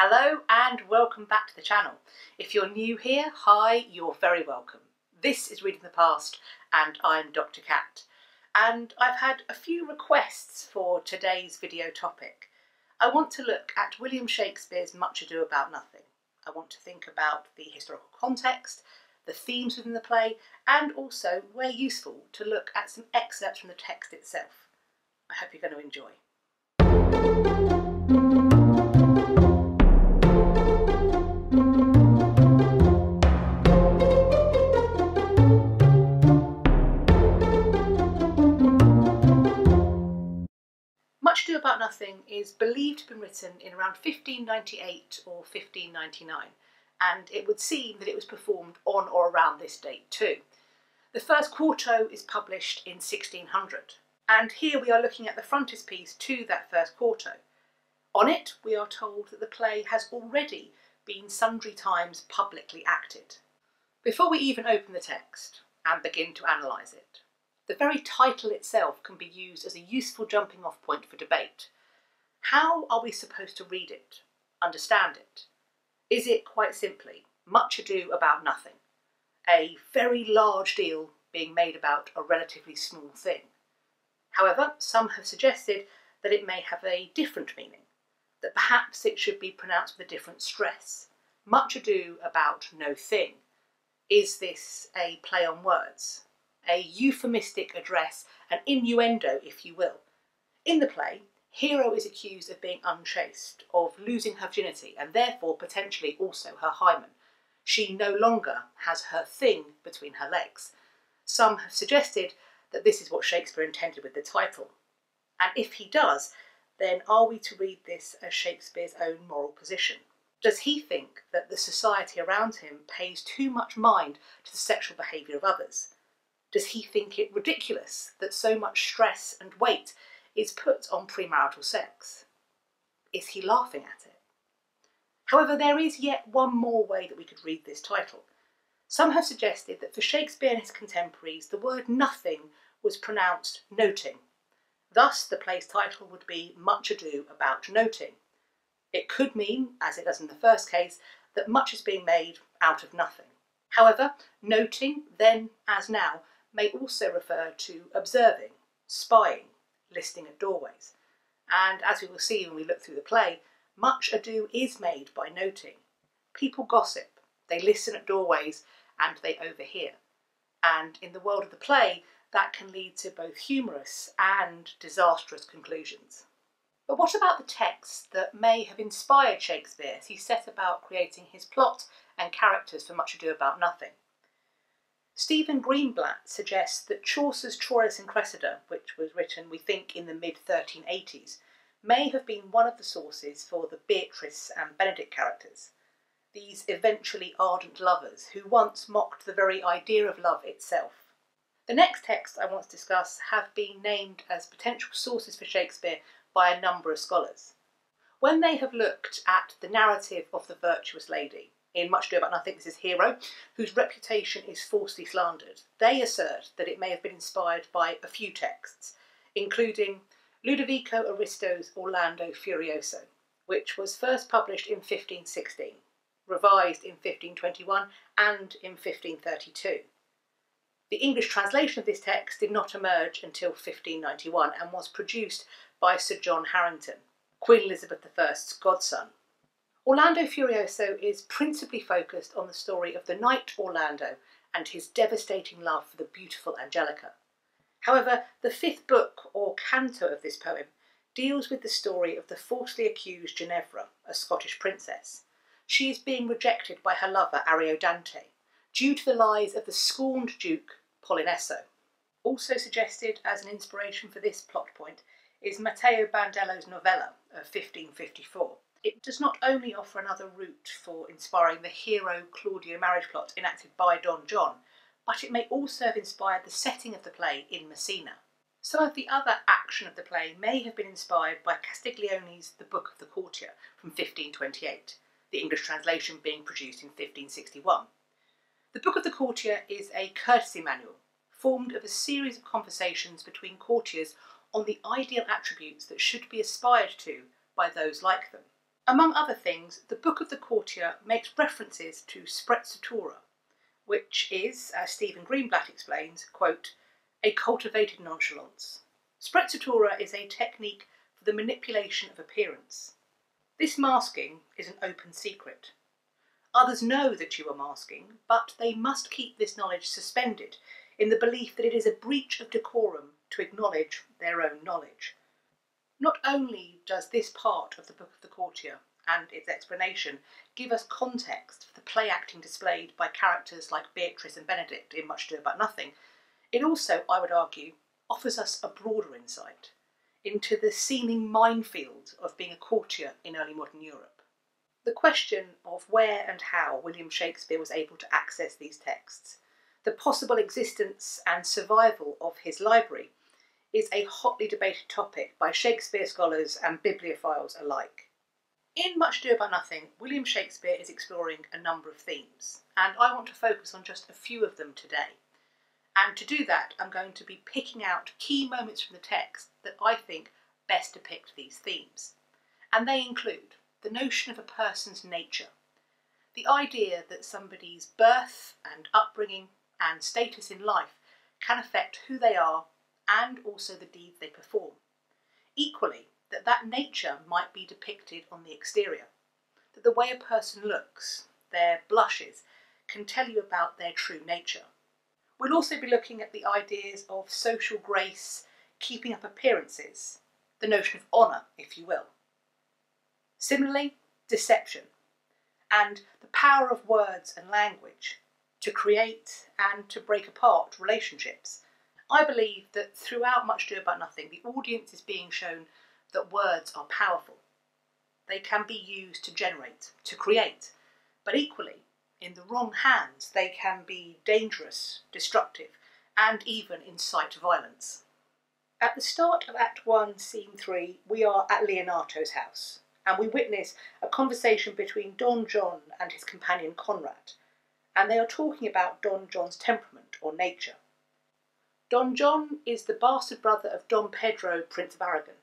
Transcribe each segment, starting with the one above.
Hello and welcome back to the channel. If you're new here, hi, you're very welcome. This is Reading the Past and I'm Dr. Kat. And I've had a few requests for today's video topic. I want to look at William Shakespeare's Much Ado About Nothing. I want to think about the historical context, the themes within the play, and also, where useful, to look at some excerpts from the text itself. I hope you're going to enjoy. About Nothing is believed to have been written in around 1598 or 1599, and it would seem that it was performed on or around this date too. The first quarto is published in 1600, and here we are looking at the frontispiece to that first quarto. On it, we are told that the play has already been sundry times publicly acted. Before we even open the text and begin to analyse it, the very title itself can be used as a useful jumping off point for debate. How are we supposed to read it, understand it? Is it quite simply much ado about nothing? A very large deal being made about a relatively small thing. However, some have suggested that it may have a different meaning, that perhaps it should be pronounced with a different stress. Much ado about no thing. Is this a play on words? A euphemistic address, an innuendo, if you will. In the play, Hero is accused of being unchaste, of losing her virginity, and therefore potentially also her hymen. She no longer has her thing between her legs. Some have suggested that this is what Shakespeare intended with the title. And if he does, then are we to read this as Shakespeare's own moral position? Does he think that the society around him pays too much mind to the sexual behaviour of others? Does he think it ridiculous that so much stress and weight is put on premarital sex? Is he laughing at it? However, there is yet one more way that we could read this title. Some have suggested that for Shakespeare and his contemporaries, the word nothing was pronounced noting. Thus, the play's title would be Much Ado About Noting. It could mean, as it does in the first case, that much is being made out of nothing. However, noting, then as now, may also refer to observing, spying, listening at doorways. And as we will see when we look through the play, much ado is made by noting. People gossip, they listen at doorways, and they overhear. And in the world of the play, that can lead to both humorous and disastrous conclusions. But what about the texts that may have inspired Shakespeare as he set about creating his plot and characters for Much Ado About Nothing? Stephen Greenblatt suggests that Chaucer's Troilus and Criseyde, which was written, we think, in the mid 1380s, may have been one of the sources for the Beatrice and Benedick characters, these eventually ardent lovers who once mocked the very idea of love itself. The next texts I want to discuss have been named as potential sources for Shakespeare by a number of scholars. When they have looked at the narrative of the virtuous lady, in Much Ado About Nothing, this is Hero, whose reputation is falsely slandered. They assert that it may have been inspired by a few texts, including Ludovico Ariosto's Orlando Furioso, which was first published in 1516, revised in 1521 and in 1532. The English translation of this text did not emerge until 1591 and was produced by Sir John Harington, Queen Elizabeth I's godson. Orlando Furioso is principally focused on the story of the knight Orlando and his devastating love for the beautiful Angelica. However, the fifth book, or canto of this poem, deals with the story of the falsely accused Ginevra, a Scottish princess. She is being rejected by her lover Ariodante, due to the lies of the scorned Duke Polinesso. Also suggested as an inspiration for this plot point is Matteo Bandello's novella of 1554. It does not only offer another route for inspiring the hero Claudio marriage plot enacted by Don John, but it may also have inspired the setting of the play in Messina. Some of the other action of the play may have been inspired by Castiglione's The Book of the Courtier from 1528, the English translation being produced in 1561. The Book of the Courtier is a courtesy manual formed of a series of conversations between courtiers on the ideal attributes that should be aspired to by those like them. Among other things, the Book of the Courtier makes references to sprezzatura, which is, as Stephen Greenblatt explains, quote, a cultivated nonchalance. Sprezzatura is a technique for the manipulation of appearance. This masking is an open secret. Others know that you are masking, but they must keep this knowledge suspended in the belief that it is a breach of decorum to acknowledge their own knowledge. Not only does this part of the Book of the Courtier and its explanation give us context for the play acting displayed by characters like Beatrice and Benedick in Much Ado About Nothing, it also, I would argue, offers us a broader insight into the seeming minefield of being a courtier in early modern Europe. The question of where and how William Shakespeare was able to access these texts, the possible existence and survival of his library, is a hotly debated topic by Shakespeare scholars and bibliophiles alike. In Much Ado About Nothing, William Shakespeare is exploring a number of themes, and I want to focus on just a few of them today. And to do that, I'm going to be picking out key moments from the text that I think best depict these themes. And they include the notion of a person's nature, the idea that somebody's birth and upbringing and status in life can affect who they are and also the deeds they perform. Equally, that that nature might be depicted on the exterior, that the way a person looks, their blushes, can tell you about their true nature. We'll also be looking at the ideas of social grace, keeping up appearances, the notion of honour, if you will. Similarly, deception, and the power of words and language to create and to break apart relationships. I believe that throughout Much Ado About Nothing, the audience is being shown that words are powerful. They can be used to generate, to create, but equally, in the wrong hands, they can be dangerous, destructive, and even incite violence. At the start of Act 1, Scene 3, we are at Leonato's house, and we witness a conversation between Don John and his companion Conrade, and they are talking about Don John's temperament or nature. Don John is the bastard brother of Don Pedro, Prince of Aragon,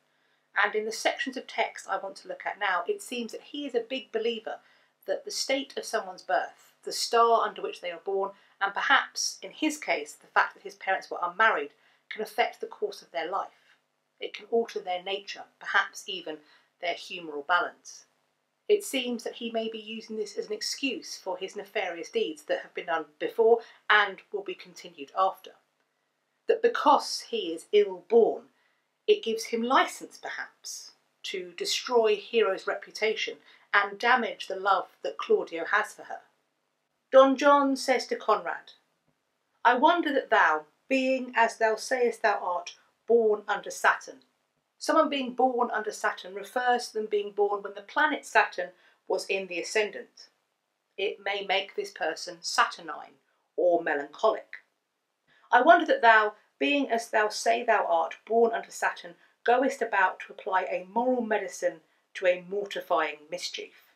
and in the sections of text I want to look at now, it seems that he is a big believer that the state of someone's birth, the star under which they are born, and perhaps, in his case, the fact that his parents were unmarried, can affect the course of their life. It can alter their nature, perhaps even their humoral balance. It seems that he may be using this as an excuse for his nefarious deeds that have been done before and will be continued after. That because he is ill born, it gives him license, perhaps, to destroy Hero's reputation and damage the love that Claudio has for her. Don John says to Conrade, I wonder that thou, being as thou sayest thou art, born under Saturn. Someone being born under Saturn refers to them being born when the planet Saturn was in the ascendant. It may make this person saturnine or melancholic. I wonder that thou, being as thou say thou art, born under Saturn, goest about to apply a moral medicine to a mortifying mischief.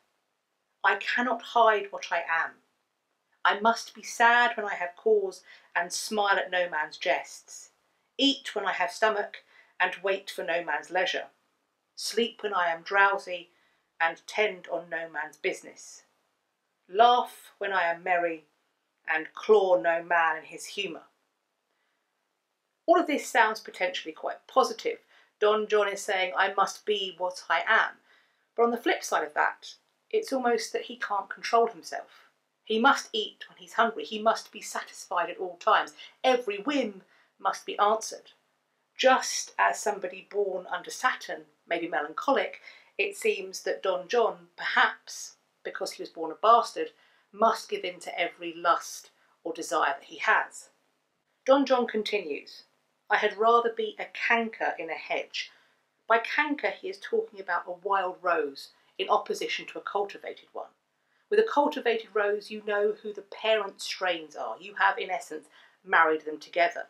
I cannot hide what I am. I must be sad when I have cause, and smile at no man's jests. Eat when I have stomach, and wait for no man's leisure. Sleep when I am drowsy, and tend on no man's business. Laugh when I am merry, and claw no man in his humour. All of this sounds potentially quite positive. Don John is saying, I must be what I am. But on the flip side of that, it's almost that he can't control himself. He must eat when he's hungry. He must be satisfied at all times. Every whim must be answered. Just as somebody born under Saturn may be melancholic, it seems that Don John, perhaps because he was born a bastard, must give in to every lust or desire that he has. Don John continues, I had rather be a canker in a hedge by canker, he is talking about a wild rose in opposition to a cultivated one. With a cultivated rose, you know who the parent strains are. You have, in essence, married them together.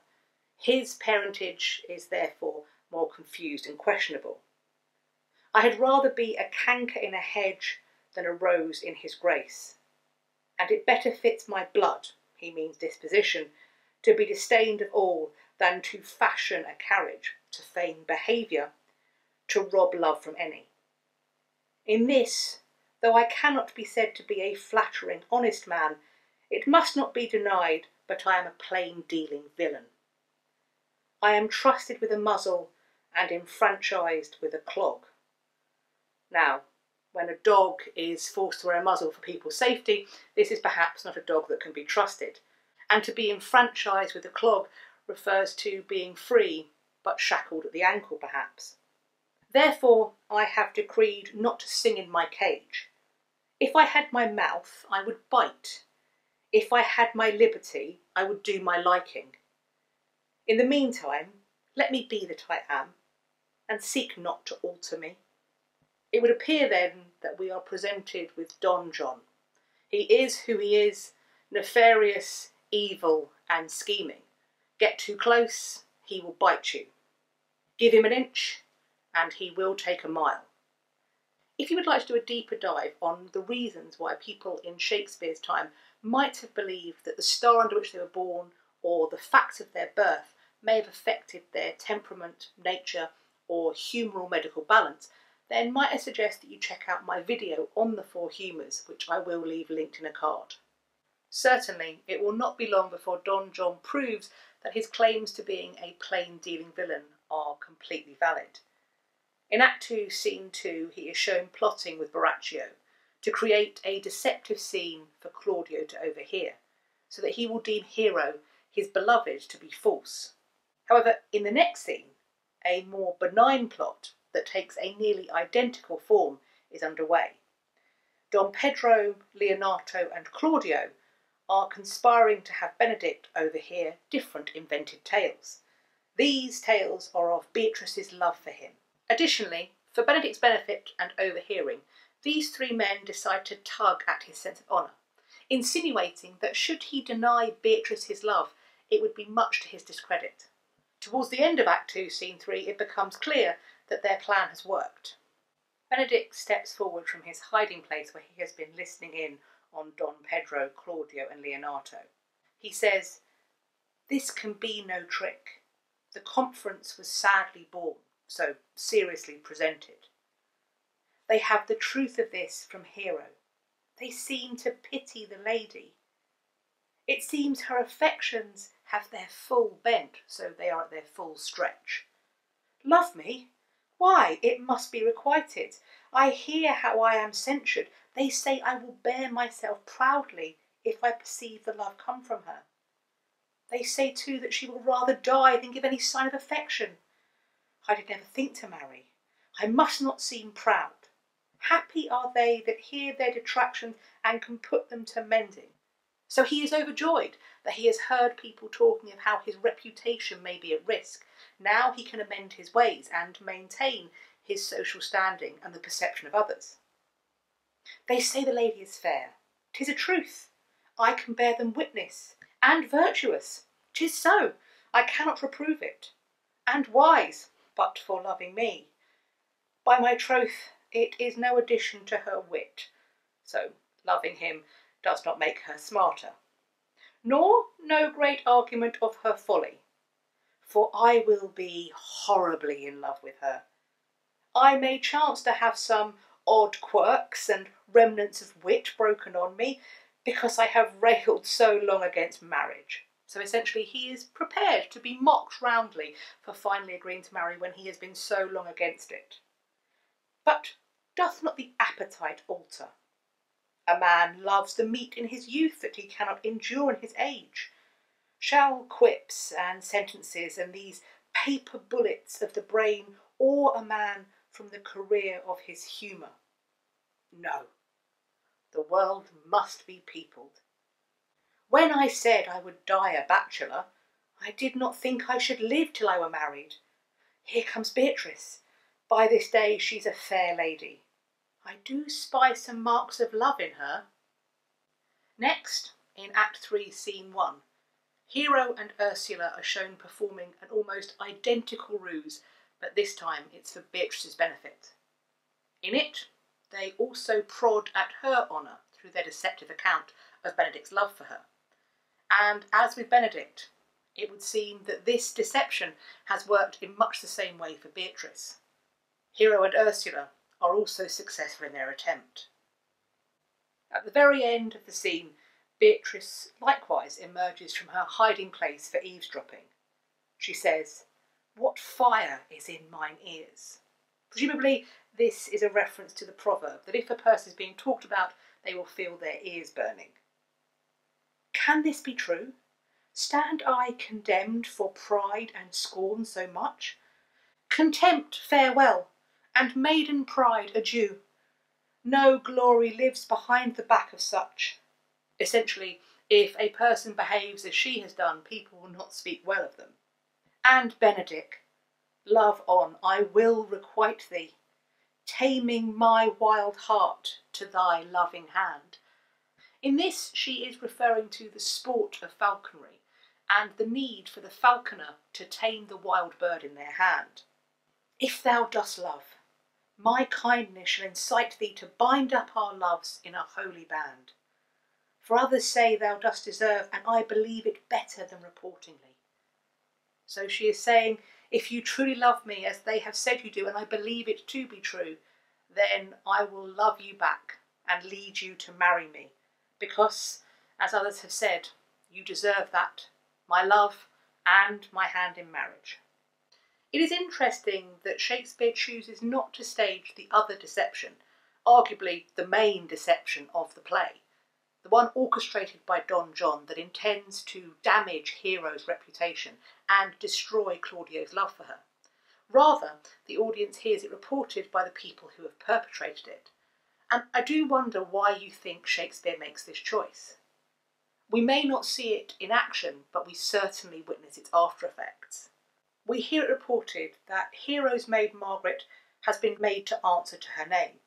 His parentage is therefore more confused and questionable. I had rather be a canker in a hedge than a rose in his grace. And it better fits my blood, he means disposition, to be disdained of all than to fashion a carriage, to feign behaviour, to rob love from any. In this, though I cannot be said to be a flattering, honest man, it must not be denied but I am a plain dealing villain. I am trusted with a muzzle and enfranchised with a clog. Now, when a dog is forced to wear a muzzle for people's safety, this is perhaps not a dog that can be trusted. And to be enfranchised with a clog refers to being free but shackled at the ankle, perhaps. Therefore, I have decreed not to sing in my cage. If I had my mouth, I would bite. If I had my liberty, I would do my liking. In the meantime, let me be that I am, and seek not to alter me. It would appear then that we are presented with Don John. He is who he is, nefarious, evil, and scheming. Get too close, he will bite you. Give him an inch, and he will take a mile. If you would like to do a deeper dive on the reasons why people in Shakespeare's time might have believed that the star under which they were born or the fact of their birth may have affected their temperament, nature, or humoral medical balance, then might I suggest that you check out my video on the four humours, which I will leave linked in a card. Certainly, it will not be long before Don John proves that his claims to being a plain dealing villain are completely valid. In Act 2, Scene 2, he is shown plotting with Borachio to create a deceptive scene for Claudio to overhear, so that he will deem Hero, his beloved, to be false. However, in the next scene, a more benign plot that takes a nearly identical form is underway. Don Pedro, Leonato, and Claudio are conspiring to have Benedick overhear different invented tales. These tales are of Beatrice's love for him. Additionally, for Benedick's benefit and overhearing, these three men decide to tug at his sense of honour, insinuating that should he deny Beatrice his love, it would be much to his discredit. Towards the end of Act 2, Scene 3, it becomes clear that their plan has worked. Benedick steps forward from his hiding place where he has been listening in on Don Pedro, Claudio, and Leonato. He says, This can be no trick. The conference was sadly born, so seriously presented. They have the truth of this from Hero. They seem to pity the lady. It seems her affections have their full bent, so they are at their full stretch. Love me? Why, it must be requited. I hear how I am censured. They say I will bear myself proudly if I perceive the love come from her. They say too that she will rather die than give any sign of affection. I did never think to marry. I must not seem proud. Happy are they that hear their detractions and can put them to mending. So he is overjoyed that he has heard people talking of how his reputation may be at risk. Now he can amend his ways and maintain his social standing and the perception of others. They say the lady is fair. Tis a truth. I can bear them witness. And virtuous. Tis so. I cannot reprove it. And wise, but for loving me. By my troth, it is no addition to her wit. So loving him does not make her smarter. Nor no great argument of her folly. For I will be horribly in love with her. I may chance to have some odd quirks and remnants of wit broken on me because I have railed so long against marriage. So essentially, he is prepared to be mocked roundly for finally agreeing to marry when he has been so long against it. But doth not the appetite alter? A man loves the meat in his youth that he cannot endure in his age. Shall quips and sentences and these paper bullets of the brain awe a man from the career of his humour? No, the world must be peopled. When I said I would die a bachelor, I did not think I should live till I were married. Here comes Beatrice. By this day she's a fair lady. I do spy some marks of love in her. Next, in Act 3, Scene 1, Hero and Ursula are shown performing an almost identical ruse, but this time it's for Beatrice's benefit. In it, they also prod at her honour through their deceptive account of Benedick's love for her. And as with Benedick, it would seem that this deception has worked in much the same way for Beatrice. Hero and Ursula are also successful in their attempt. At the very end of the scene, Beatrice likewise emerges from her hiding place for eavesdropping. She says, What fire is in mine ears? Presumably, this is a reference to the proverb that if a person is being talked about, they will feel their ears burning. Can this be true? Stand I condemned for pride and scorn so much? Contempt farewell, and maiden pride adieu. No glory lives behind the back of such. Essentially, if a person behaves as she has done, people will not speak well of them. And Benedick, love on, I will requite thee, taming my wild heart to thy loving hand. In this, she is referring to the sport of falconry and the need for the falconer to tame the wild bird in their hand. If thou dost love, my kindness shall incite thee to bind up our loves in a holy band. For others say thou dost deserve, and I believe it better than reportingly. So she is saying, if you truly love me as they have said you do, and I believe it to be true, then I will love you back and lead you to marry me, because, as others have said, you deserve that, my love and my hand in marriage. It is interesting that Shakespeare chooses not to stage the other deception, arguably the main deception of the play, the one orchestrated by Don John that intends to damage Hero's reputation and destroy Claudio's love for her. Rather, the audience hears it reported by the people who have perpetrated it. And I do wonder why you think Shakespeare makes this choice. We may not see it in action, but we certainly witness its after effects. We hear it reported that Hero's maid Margaret has been made to answer to her name,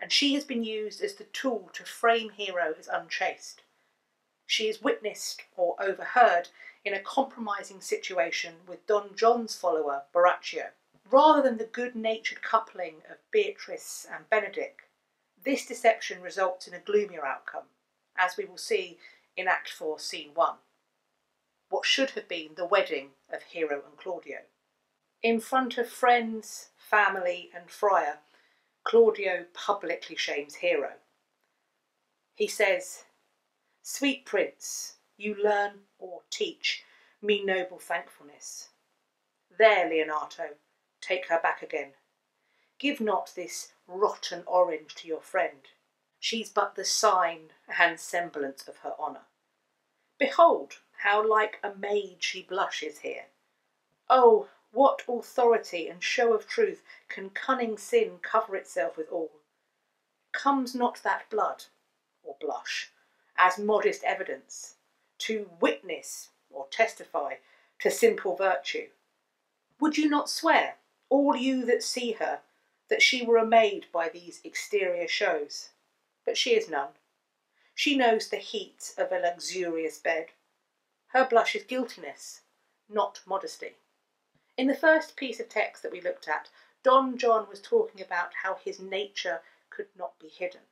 and she has been used as the tool to frame Hero as unchaste. She is witnessed or overheard in a compromising situation with Don John's follower, Borachio. Rather than the good natured coupling of Beatrice and Benedick, this deception results in a gloomier outcome, as we will see in Act 4, Scene 1. What should have been the wedding of Hero and Claudio. In front of friends, family, and Friar, Claudio publicly shames Hero. He says, Sweet prince, you learn or teach me noble thankfulness. There, Leonato, take her back again. Give not this rotten orange to your friend. She's but the sign and semblance of her honour. Behold, how like a maid she blushes here. Oh, what authority and show of truth can cunning sin cover itself with all? Comes not that blood, or blush, as modest evidence, to witness or testify to simple virtue? Would you not swear, all you that see her, that she were a maid by these exterior shows? but she is none. She knows the heat of a luxurious bed. Her blush is guiltiness, not modesty. In the first piece of text that we looked at, Don John was talking about how his nature could not be hidden,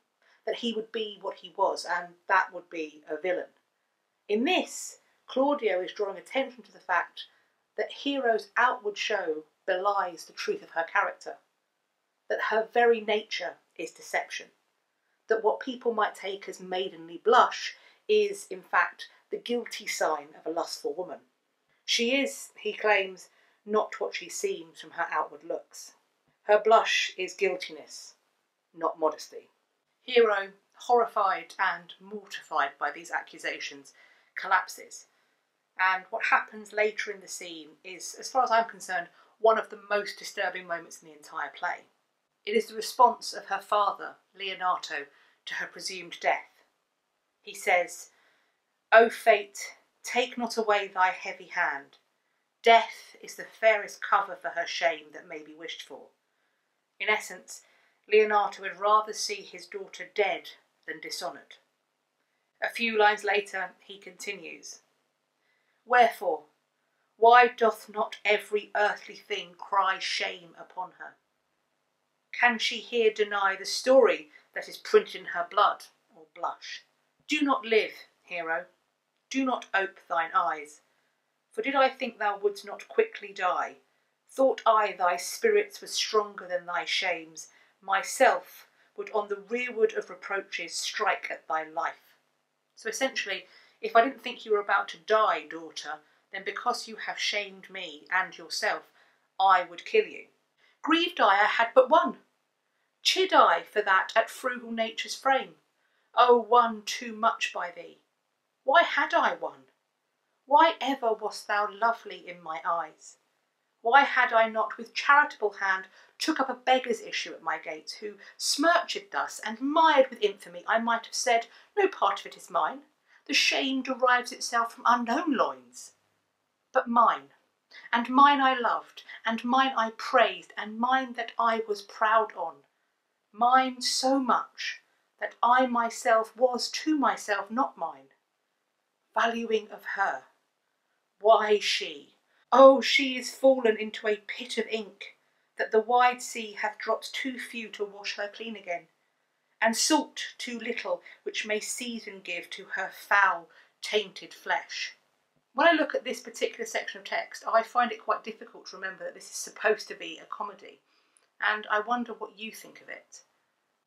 that he would be what he was, and that would be a villain. In this, Claudio is drawing attention to the fact that Hero's outward show belies the truth of her character, that her very nature is deception that what people might take as maidenly blush is, in fact, the guilty sign of a lustful woman. She is, he claims, not what she seems from her outward looks. Her blush is guiltiness, not modesty. Hero, horrified and mortified by these accusations, collapses. And what happens later in the scene is, as far as I'm concerned, one of the most disturbing moments in the entire play. It is the response of her father, Leonato, to her presumed death. He says, O fate, take not away thy heavy hand. Death is the fairest cover for her shame that may be wished for. In essence, Leonato would rather see his daughter dead than dishonoured. A few lines later, he continues Wherefore, why doth not every earthly thing cry shame upon her? Can she here deny the story that is printed in her blood or blush? Do not live, Hero, do not ope thine eyes. For did I think thou wouldst not quickly die, thought I thy spirits were stronger than thy shames, myself would on the rearward of reproaches strike at thy life. So essentially, if I didn't think you were about to die, daughter, then because you have shamed me and yourself, I would kill you. Grieved I I had but one. Chid I for that at frugal nature's frame. O one too much by thee. Why had I one? Why ever wast thou lovely in my eyes? Why had I not with charitable hand took up a beggar's issue at my gates, who, smirched thus and mired with infamy, I might have said, No part of it is mine. The shame derives itself from unknown loins. But mine, and mine I loved, and mine I praised, and mine that I was proud on. Mine so much that I myself was to myself not mine. Valuing of her. Why she? Oh, she is fallen into a pit of ink, that the wide sea hath drops too few to wash her clean again, and salt too little which may season give to her foul, tainted flesh. When I look at this particular section of text, I find it quite difficult to remember that this is supposed to be a comedy, and I wonder what you think of it.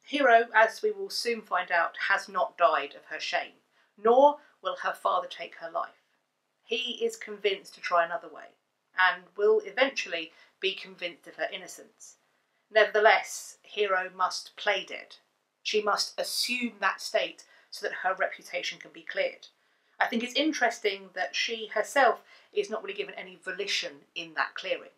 Hero, as we will soon find out, has not died of her shame, nor will her father take her life. He is convinced to try another way, and will eventually be convinced of her innocence. Nevertheless, Hero must play dead. She must assume that state so that her reputation can be cleared. I think it's interesting that she herself is not really given any volition in that clearing.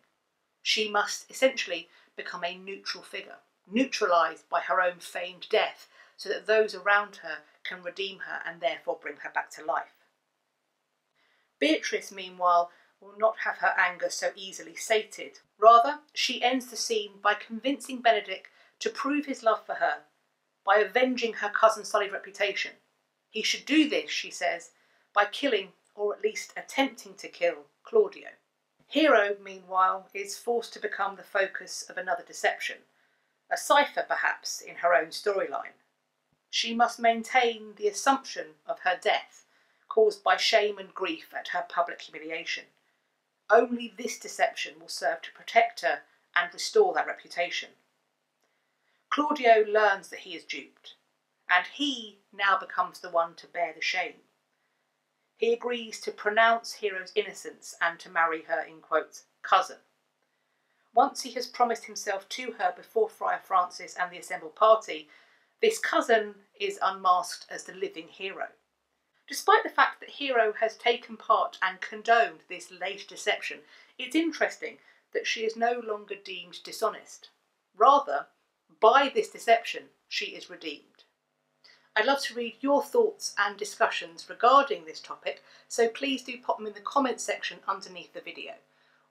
She must essentially become a neutral figure, neutralised by her own feigned death, so that those around her can redeem her and therefore bring her back to life. Beatrice, meanwhile, will not have her anger so easily sated. Rather, she ends the scene by convincing Benedick to prove his love for her by avenging her cousin Sully's reputation. He should do this, she says, by killing, or at least attempting to kill, Claudio. Hero, meanwhile, is forced to become the focus of another deception, a cipher perhaps in her own storyline. She must maintain the assumption of her death, caused by shame and grief at her public humiliation. Only this deception will serve to protect her and restore that reputation. Claudio learns that he is duped, and he now becomes the one to bear the shame. He agrees to pronounce Hero's innocence and to marry her in quotes, cousin. Once he has promised himself to her before Friar Francis and the assembled party, this cousin is unmasked as the living Hero. Despite the fact that Hero has taken part and condoned this late deception, it's interesting that she is no longer deemed dishonest. Rather, by this deception, she is redeemed. I'd love to read your thoughts and discussions regarding this topic, so please do pop them in the comments section underneath the video.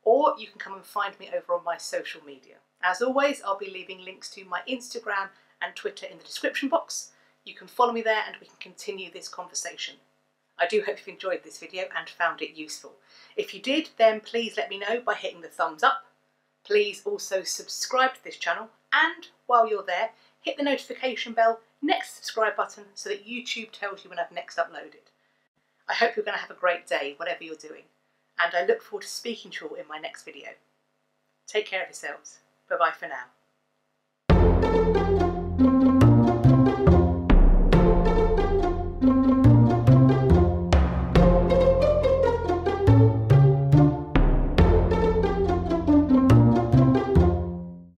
Or you can come and find me over on my social media. As always, I'll be leaving links to my Instagram and Twitter in the description box. You can follow me there and we can continue this conversation. I do hope you've enjoyed this video and found it useful. If you did, then please let me know by hitting the thumbs up. Please also subscribe to this channel and while you're there, hit the notification bell next subscribe button so that YouTube tells you when I've next uploaded. I hope you're going to have a great day, whatever you're doing, and I look forward to speaking to you all in my next video. Take care of yourselves. Bye bye for now.